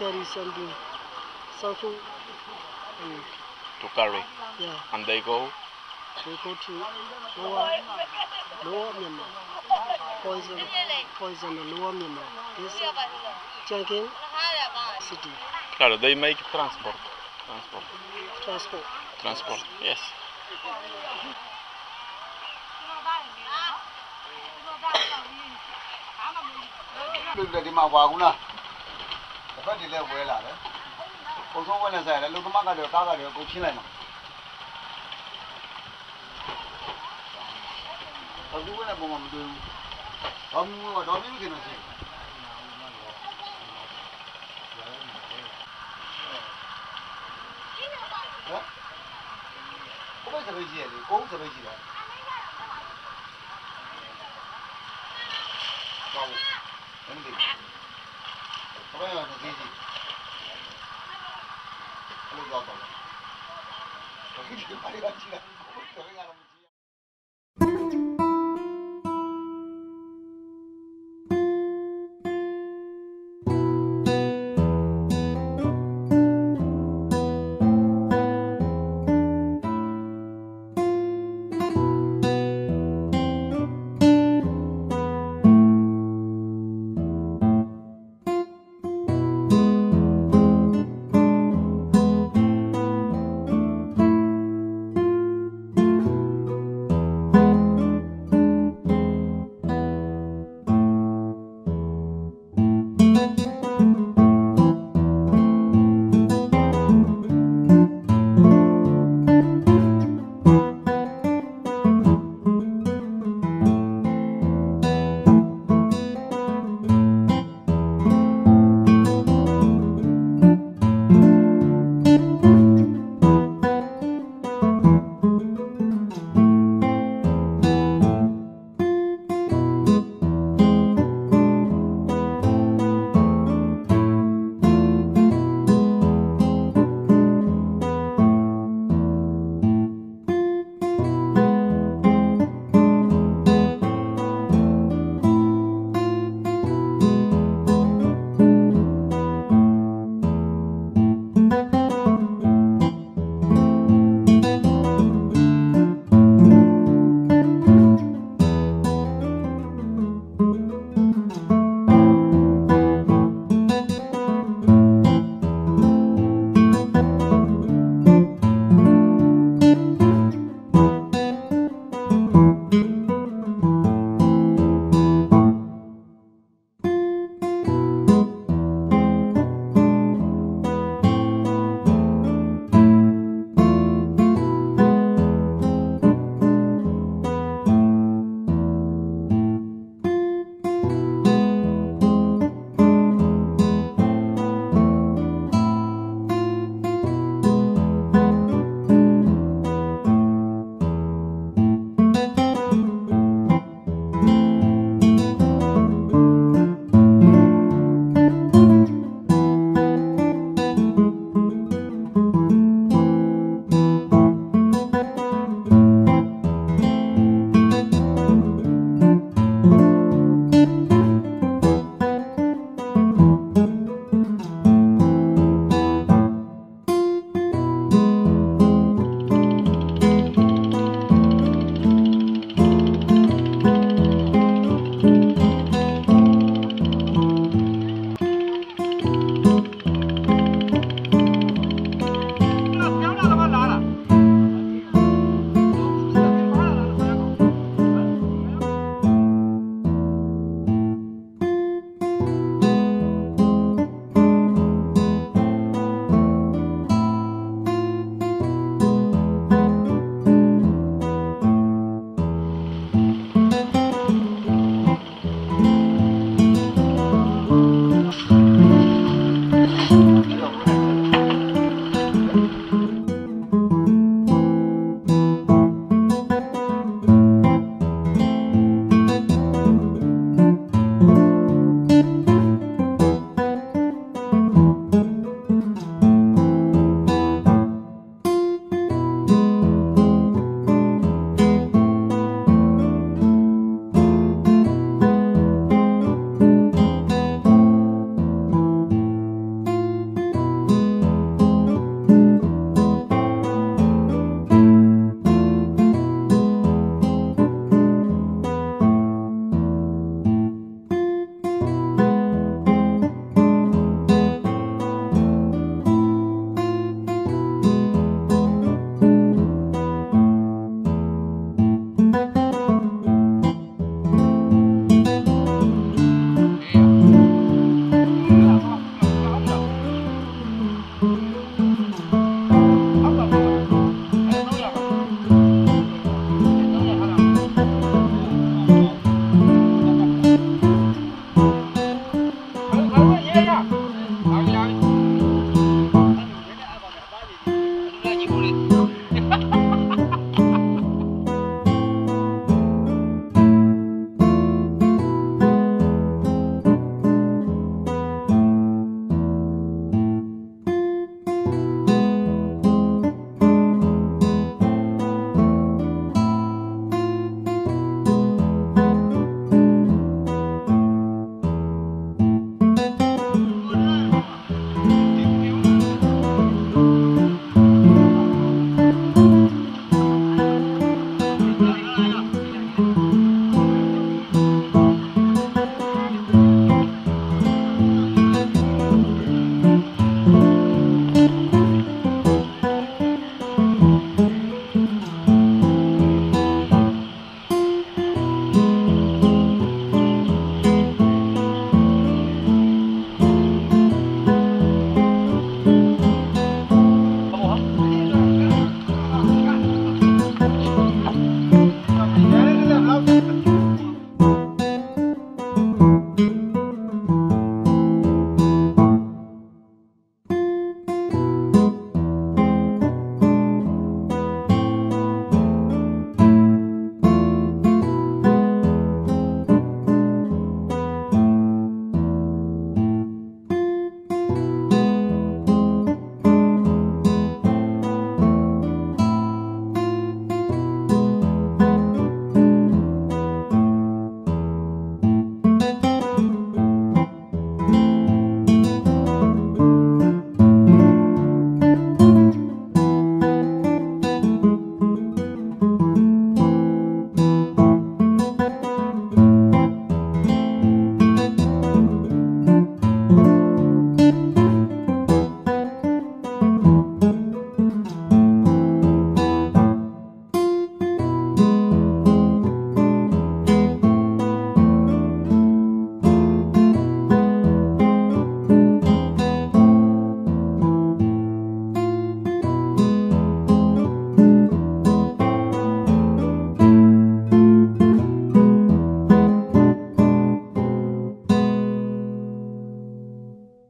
carry something, something um, to carry. Yeah. And they go. They go to lower, lower Myanmar. Poison, poison the lower Myanmar. This Changin city. Claro, they make transport. Transport. Transport. Transport. Yes. Đừng để đi mà. 快到来回来嘞。我说问了噻，如个马家寮、嘎嘎寮不起来嘛？他说问了不，我们都，他们我找兵去了噻。我们这边去的，公这边去的。怎么样？自己，自己搞好了。自己把这个钱弄回来。